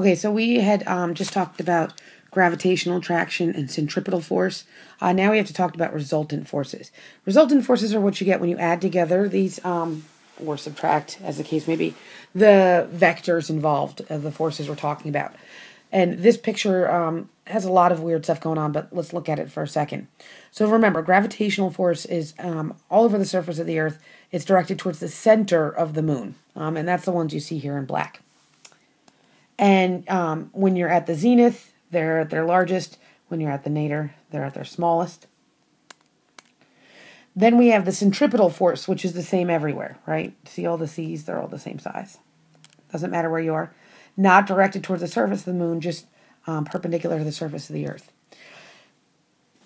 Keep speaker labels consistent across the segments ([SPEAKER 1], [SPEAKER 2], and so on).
[SPEAKER 1] Okay, so we had um, just talked about gravitational attraction and centripetal force. Uh, now we have to talk about resultant forces. Resultant forces are what you get when you add together these, um, or subtract, as the case may be, the vectors involved, of the forces we're talking about. And this picture um, has a lot of weird stuff going on, but let's look at it for a second. So remember, gravitational force is um, all over the surface of the Earth. It's directed towards the center of the moon, um, and that's the ones you see here in black. And um, when you're at the zenith, they're at their largest. When you're at the nadir, they're at their smallest. Then we have the centripetal force, which is the same everywhere, right? See all the seas, they're all the same size. Doesn't matter where you are. Not directed towards the surface of the moon, just um, perpendicular to the surface of the earth.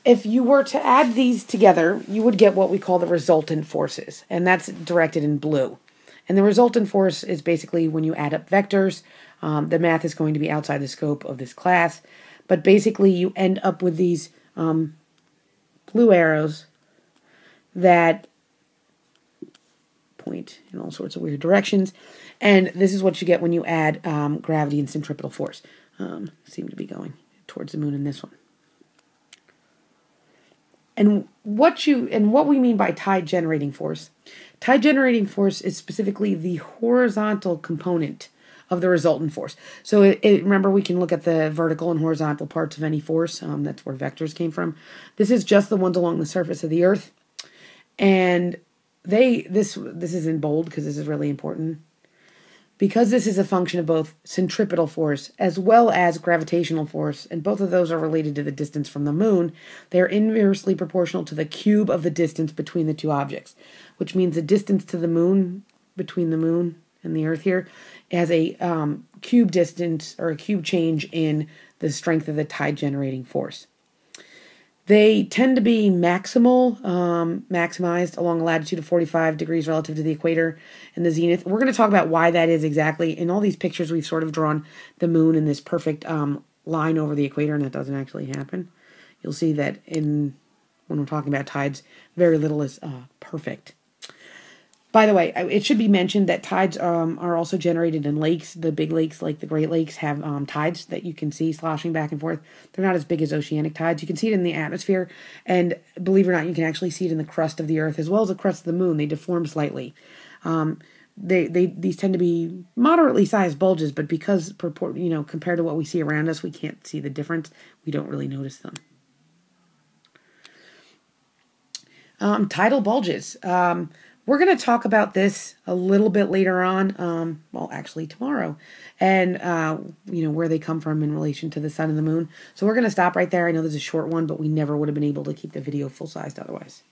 [SPEAKER 1] If you were to add these together, you would get what we call the resultant forces, and that's directed in blue. And the resultant force is basically when you add up vectors. Um, the math is going to be outside the scope of this class, but basically you end up with these um, blue arrows that point in all sorts of weird directions. And this is what you get when you add um, gravity and centripetal force. Um, seem to be going towards the moon in this one. And what you and what we mean by tide generating force. Tide generating force is specifically the horizontal component of the resultant force. So it, it, remember we can look at the vertical and horizontal parts of any force. Um, that's where vectors came from. This is just the ones along the surface of the Earth, and they this this is in bold because this is really important. Because this is a function of both centripetal force as well as gravitational force, and both of those are related to the distance from the moon, they are inversely proportional to the cube of the distance between the two objects, which means the distance to the moon between the moon and the Earth here has a um, cube distance or a cube change in the strength of the tide generating force. They tend to be maximal, um, maximized along a latitude of 45 degrees relative to the equator and the zenith. We're going to talk about why that is exactly. In all these pictures, we've sort of drawn the moon in this perfect um, line over the equator, and that doesn't actually happen. You'll see that in when we're talking about tides, very little is uh, perfect. By the way, it should be mentioned that tides um, are also generated in lakes. The big lakes, like the Great Lakes, have um, tides that you can see sloshing back and forth. They're not as big as oceanic tides. You can see it in the atmosphere, and believe it or not, you can actually see it in the crust of the Earth as well as the crust of the Moon. They deform slightly. Um, they they these tend to be moderately sized bulges, but because you know compared to what we see around us, we can't see the difference. We don't really notice them. Um, tidal bulges. Um, we're going to talk about this a little bit later on. Um, well, actually tomorrow, and uh, you know where they come from in relation to the sun and the moon. So we're going to stop right there. I know this is a short one, but we never would have been able to keep the video full sized otherwise.